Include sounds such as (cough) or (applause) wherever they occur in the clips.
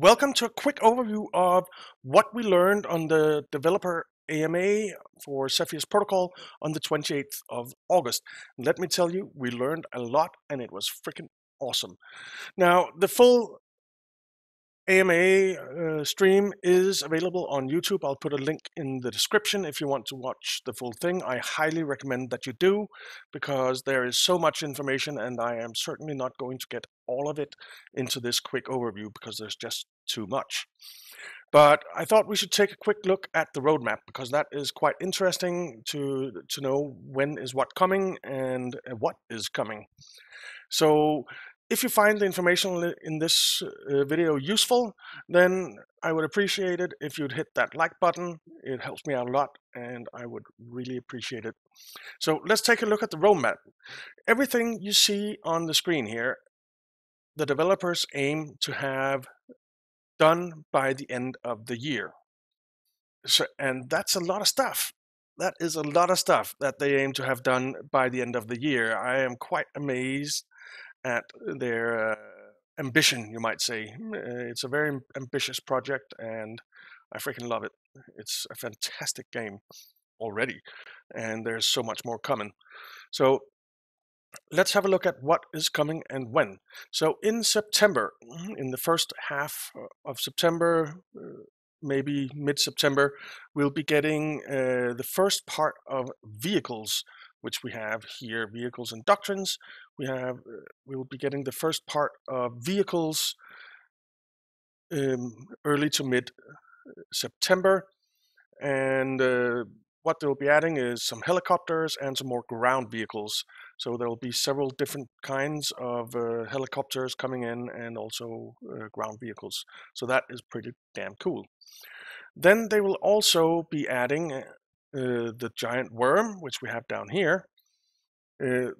Welcome to a quick overview of what we learned on the developer AMA for Cepheus Protocol on the 28th of August. let me tell you, we learned a lot and it was freaking awesome. Now, the full AMA uh, stream is available on YouTube. I'll put a link in the description if you want to watch the full thing. I highly recommend that you do because there is so much information and I am certainly not going to get all of it into this quick overview because there's just too much. But I thought we should take a quick look at the roadmap because that is quite interesting to, to know when is what coming and what is coming. So if you find the information in this uh, video useful, then I would appreciate it if you'd hit that like button. It helps me out a lot and I would really appreciate it. So let's take a look at the roadmap. Everything you see on the screen here, the developers aim to have done by the end of the year. So, and that's a lot of stuff. That is a lot of stuff that they aim to have done by the end of the year. I am quite amazed at their uh, ambition, you might say. Uh, it's a very ambitious project, and I freaking love it. It's a fantastic game already, and there's so much more coming. So let's have a look at what is coming and when. So in September, (clears throat) in the first half of September, uh, maybe mid-September, we'll be getting uh, the first part of vehicles which we have here, vehicles and doctrines. We have, uh, we will be getting the first part of vehicles um, early to mid uh, September. And uh, what they'll be adding is some helicopters and some more ground vehicles. So there will be several different kinds of uh, helicopters coming in and also uh, ground vehicles. So that is pretty damn cool. Then they will also be adding uh, the giant worm, which we have down here. Uh,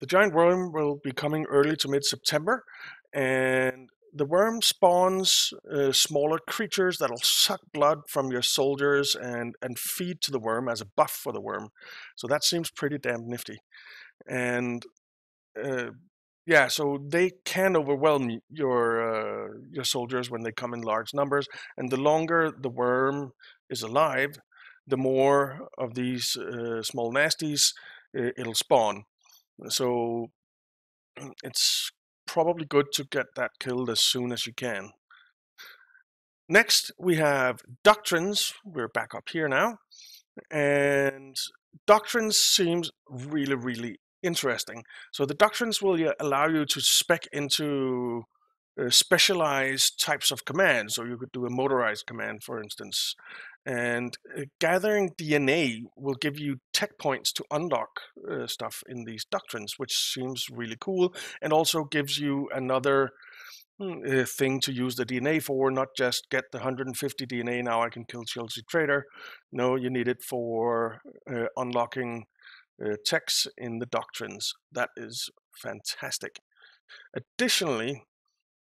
the giant worm will be coming early to mid-September, and the worm spawns uh, smaller creatures that'll suck blood from your soldiers and, and feed to the worm as a buff for the worm. So that seems pretty damn nifty. And uh, yeah, so they can overwhelm your uh, your soldiers when they come in large numbers, and the longer the worm is alive, the more of these uh, small nasties it'll spawn. So (clears throat) it's probably good to get that killed as soon as you can. Next, we have Doctrines. We're back up here now. And Doctrines seems really, really interesting. So the Doctrines will allow you to spec into uh, specialized types of commands. So you could do a motorized command, for instance. And uh, gathering DNA will give you tech points to unlock uh, stuff in these doctrines, which seems really cool, and also gives you another hmm, uh, thing to use the DNA for, not just get the 150 DNA, now I can kill Chelsea Trader. No, you need it for uh, unlocking uh, techs in the doctrines. That is fantastic. Additionally,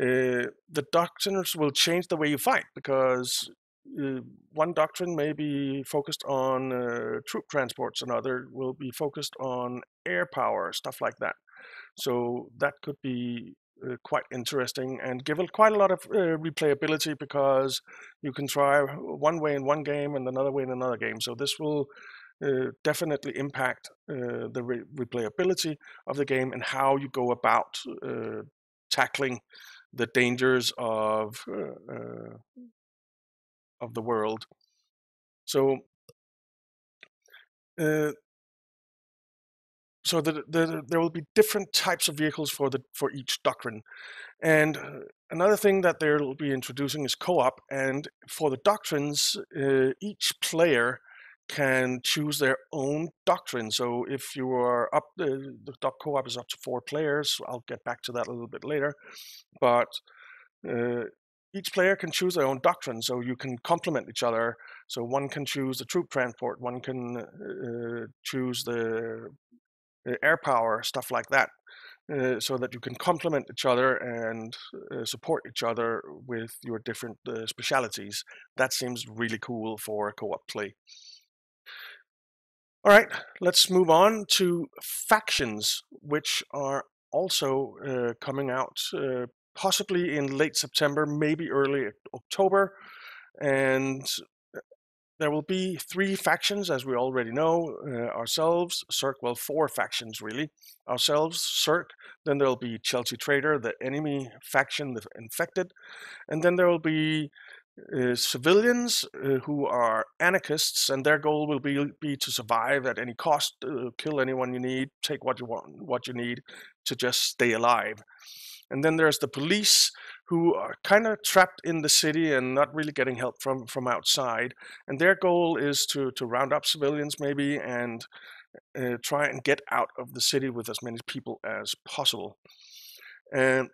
uh, the doctrines will change the way you fight because uh, one doctrine may be focused on uh, troop transports, another will be focused on air power, stuff like that. So that could be uh, quite interesting and give it quite a lot of uh, replayability because you can try one way in one game and another way in another game. So this will uh, definitely impact uh, the re replayability of the game and how you go about tackling the dangers of of the world. So, uh, so the, the, there will be different types of vehicles for the for each doctrine, and uh, another thing that they will be introducing is co-op. And for the doctrines, uh, each player can choose their own doctrine. So if you are up, uh, the co-op is up to four players. I'll get back to that a little bit later, but uh, each player can choose their own doctrine, so you can complement each other. So one can choose the troop transport, one can uh, choose the, the, air power, stuff like that, uh, so that you can complement each other and uh, support each other with your different uh, specialities. That seems really cool for co-op play. All right, let's move on to factions, which are also uh, coming out uh, possibly in late September, maybe early October. And there will be three factions, as we already know, uh, ourselves, Zerg, well, four factions really. Ourselves, Zerg, then there'll be Chelsea Trader, the enemy faction, the infected, and then there will be uh, civilians uh, who are anarchists, and their goal will be be to survive at any cost, uh, kill anyone you need, take what you want, what you need to just stay alive. And then there's the police who are kind of trapped in the city and not really getting help from from outside. And their goal is to to round up civilians maybe and uh, try and get out of the city with as many people as possible. And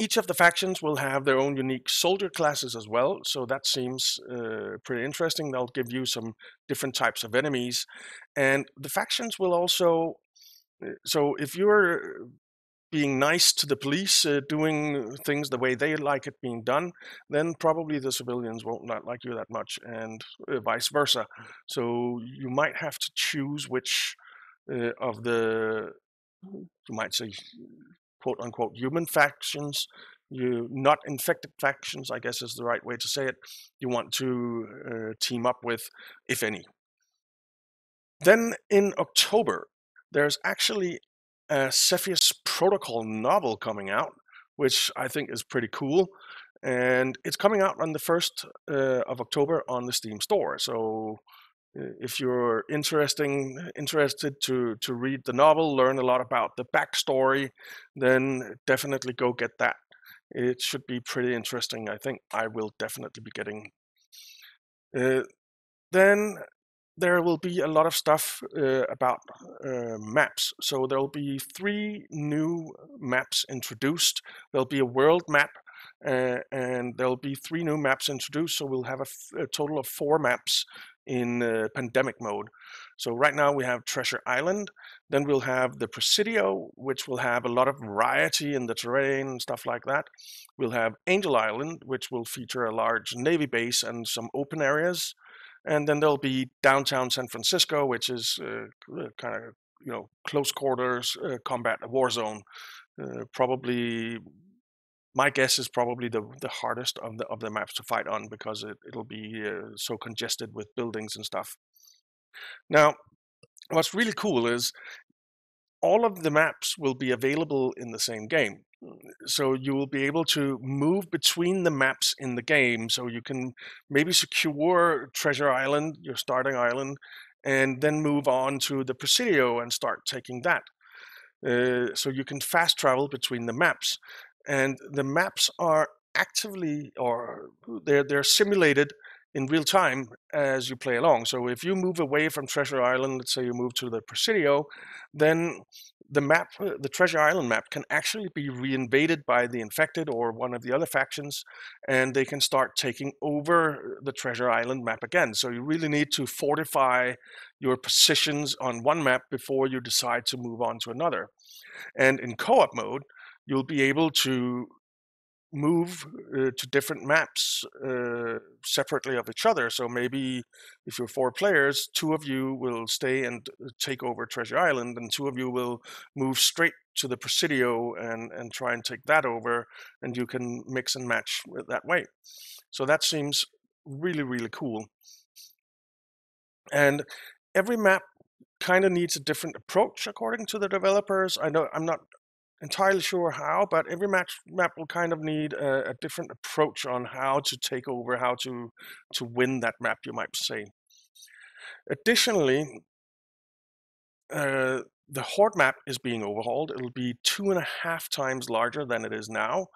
each of the factions will have their own unique soldier classes as well, so that seems uh, pretty interesting. They'll give you some different types of enemies, and the factions will also. Uh, so if you're being nice to the police, uh, doing things the way they like it being done, then probably the civilians won't not like you that much, and uh, vice versa. So you might have to choose which uh, of the you might say quote unquote human factions you not infected factions i guess is the right way to say it you want to uh, team up with if any then in october there's actually a Cepheus Protocol novel coming out, which I think is pretty cool. And it's coming out on the 1st uh, of October on the Steam store. So uh, if you're interesting, interested to, to read the novel, learn a lot about the backstory, then definitely go get that. It should be pretty interesting. I think I will definitely be getting. Uh, then there will be a lot of stuff uh, about uh, maps. So there will be three new maps introduced. There'll be a world map, uh, and there'll be three new maps introduced. So we'll have a, total of four maps in uh, pandemic mode. So right now we have Treasure Island. Then we'll have the Presidio, which will have a lot of variety in the terrain and stuff like that. We'll have Angel Island, which will feature a large navy base and some open areas and then there'll be downtown San Francisco, which is uh, kind of you know close quarters uh, combat, a war zone. Uh, probably, my guess is probably the the hardest of the of the maps to fight on because it it'll be uh, so congested with buildings and stuff. Now, what's really cool is all of the maps will be available in the same game so you will be able to move between the maps in the game. So you can maybe secure Treasure Island, your starting island, and then move on to the Presidio and start taking that. Uh, so you can fast travel between the maps, and the maps are actively or they're they're simulated in real time as you play along. So if you move away from Treasure Island, let's say you move to the Presidio, then the map, uh, the Treasure Island map, can actually be reinvaded by the infected or one of the other factions, and they can start taking over the Treasure Island map again. So you really need to fortify your positions on one map before you decide to move on to another. And in co-op mode, you'll be able to move uh, to different maps uh, separately of each other. So maybe if you're four players, two of you will stay and uh, take over Treasure Island, and two of you will move straight to the Presidio and, and try and take that over, and you can mix and match that way. So that seems really, really cool. And every map kind of needs a different approach according to the developers. I know I'm not entirely sure how, but every match map will kind of need a, a, different approach on how to take over, how to to win that map, you might say. Additionally, uh, the Horde map is being overhauled. It'll be two and a half times larger than it is now,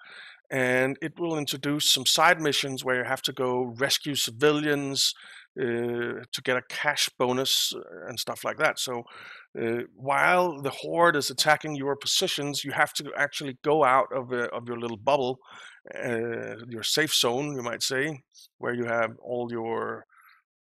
and it will introduce some side missions where you have to go rescue civilians uh, to get a cash bonus uh, and stuff like that. So uh, while the horde is attacking your positions, you have to actually go out of, uh, of your little bubble, uh, your safe zone, you might say, where you have all your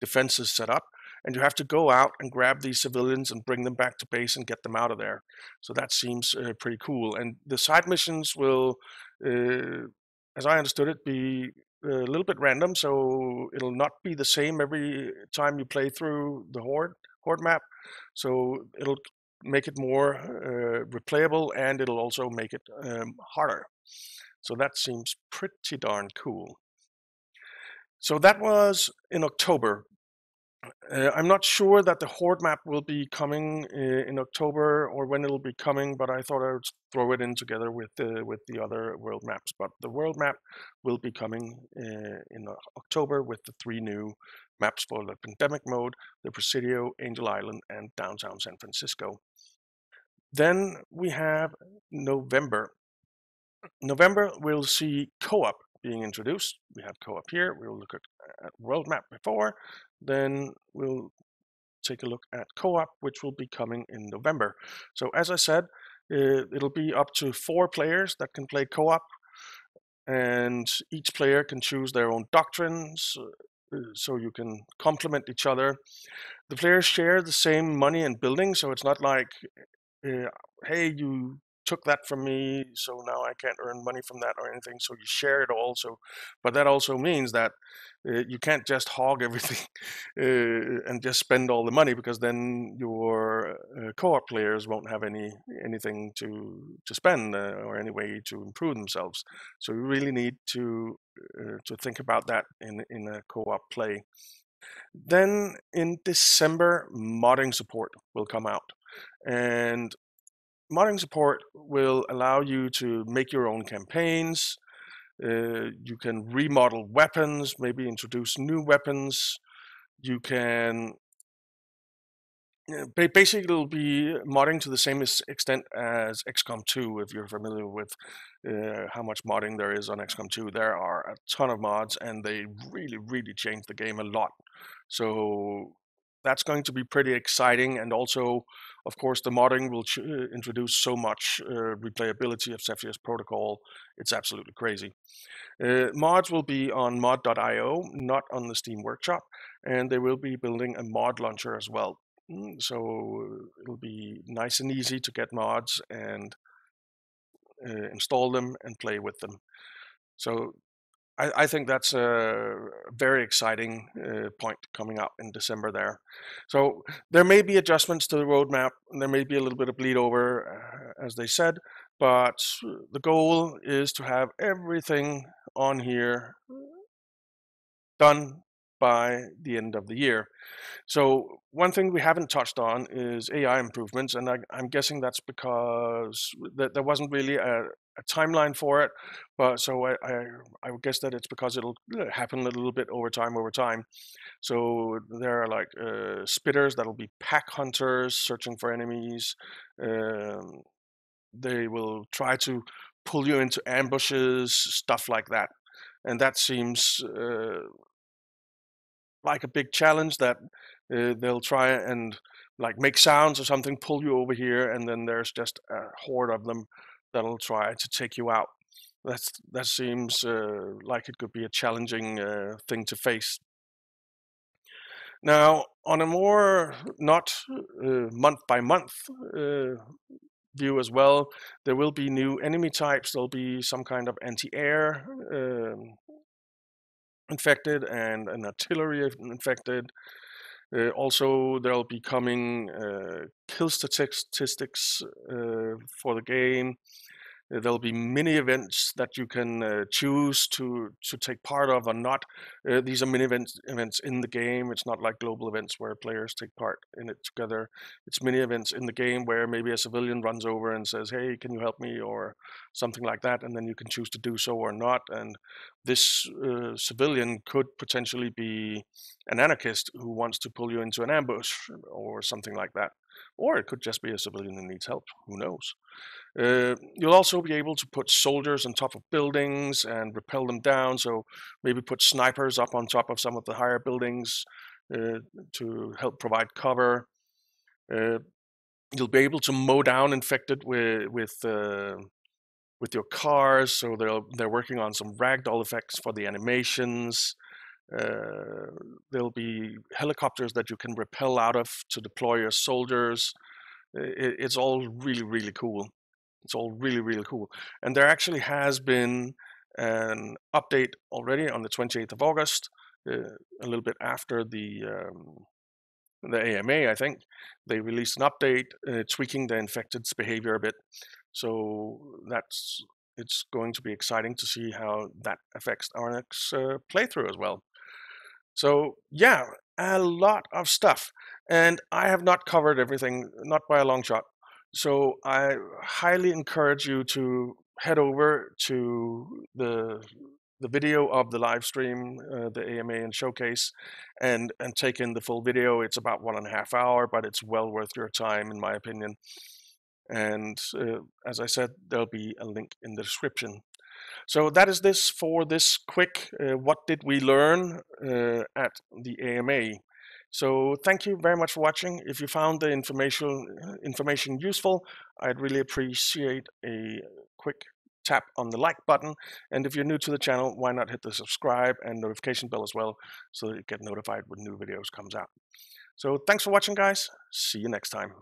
defenses set up. And you have to go out and grab these civilians and bring them back to base and get them out of there. So that seems uh, pretty cool. And the side missions will, as I understood it, be a little bit random. So it'll not be the same every time you play through the horde horde map. So it'll make it more uh, replayable and it'll also make it um, harder. So that seems pretty darn cool. So that was in October. Uh, I'm not sure that the Horde map will be coming uh, in October or when it'll be coming, but I thought I would throw it in together with the with the other world maps. But the world map will be coming uh, in October with the three new maps for the pandemic mode, the Presidio, Angel Island, and downtown San Francisco. Then we have November. November we'll see co-op being introduced. We have co-op here. We'll look at, at world map before. Then we'll take a look at co-op, which will be coming in November. So as I said, uh, it'll be up to four players that can play co-op, and each player can choose their own doctrines, uh, so you can complement each other. The players share the same money and building, so it's not like, uh, hey, you took that from me, so now I can't earn money from that or anything. So you share it all. So, but that also means that uh, you can't just hog (laughs) everything uh, and just spend all the money because then your uh, co-op players won't have any anything to to spend uh, or any way to improve themselves. So you really need to uh, to think about that in in a co-op play. Then in December, modding support will come out. And modding support will allow you to make your own campaigns. Uh, you can remodel weapons, maybe introduce new weapons. You can basically it'll be modding to the same extent as XCOM 2 if you're familiar with uh, how much modding there is on XCOM 2 there are a ton of mods and they really really change the game a lot so that's going to be pretty exciting. And also, of course, the modding will uh, introduce so much uh, replayability of Cepheus Protocol. It's absolutely crazy. Uh, mods will be on mod.io, not on the Steam Workshop, and they will be building a mod launcher as well. Mm, so it'll be nice and easy to get mods and uh, install them and play with them. So I, I think that's a very exciting uh, point coming up in December there. So there may be adjustments to the roadmap. And there may be a little bit of bleed over, uh, as they said, but the goal is to have everything on here done by the end of the year. So one thing we haven't touched on is AI improvements, and I, am guessing that's because th- there wasn't really a, a, timeline for it. But so I, I, I guess that it's because it'll uh, happen a little bit over time, over time. So there are like uh, spitters that'll be pack hunters searching for enemies. Um, they will try to pull you into ambushes, stuff like that and that seems uh, like a big challenge that uh, they'll try and like make sounds or something, pull you over here, and then there's just a horde of them that'll try to take you out. That's that seems uh, like it could be a challenging uh, thing to face. Now, on a more not uh, month by month uh, view as well, there will be new enemy types. There'll be some kind of anti-air um, infected and an artillery infected. Uh, also, there'll be coming uh, kill statistics uh, for the game. There'll be mini events that you can uh, choose to to take part of or not. Uh, these are mini events events in the game. It's not like global events where players take part in it together. It's mini events in the game where maybe a civilian runs over and says, "Hey, can you help me?" or something like that, and then you can choose to do so or not. And this uh, civilian could potentially be an anarchist who wants to pull you into an ambush or something like that, or it could just be a civilian who needs help. Who knows? Uh, you'll also be able to put soldiers on top of buildings and repel them down. So maybe put snipers up on top of some of the higher buildings uh, to help provide cover. Uh, you'll be able to mow down infected with with uh, with your cars. So they're they're working on some ragdoll effects for the animations. Uh, there'll be helicopters that you can repel out of to deploy your soldiers. It, it's all really really cool. It's all really, really cool. And there actually has been an update already on the 28th of August, uh, a little bit after the um, the AMA, I think. They released an update uh, tweaking the infected's behavior a bit. So that's it's going to be exciting to see how that affects our next uh, playthrough as well. So yeah, a lot of stuff. And I have not covered everything, not by a long shot. So I highly encourage you to head over to the the video of the live stream, uh, the AMA and showcase, and and take in the full video. It's about one and a half hour, but it's well worth your time, in my opinion. And uh, as I said, there'll be a link in the description. So that is this for this quick. Uh, what did we learn uh, at the AMA? So thank you very much for watching. If you found the information, uh, information useful, I'd really appreciate a quick tap on the like button. And if you're new to the channel, why not hit the subscribe and notification bell as well so that you get notified when new videos comes out. So thanks for watching, guys. See you next time.